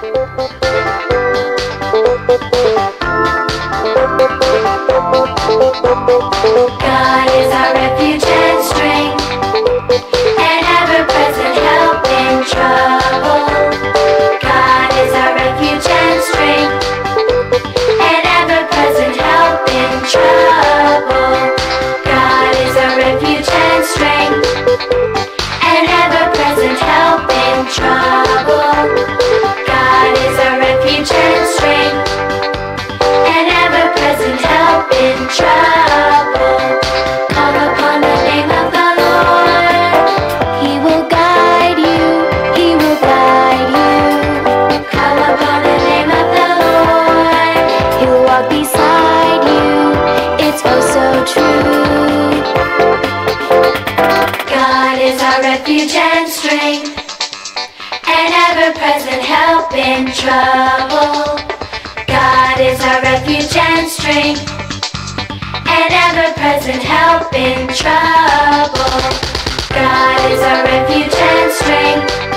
Música our refuge and strength, an ever-present help in trouble. God is our refuge and strength, an ever-present help in trouble. God is our refuge and strength.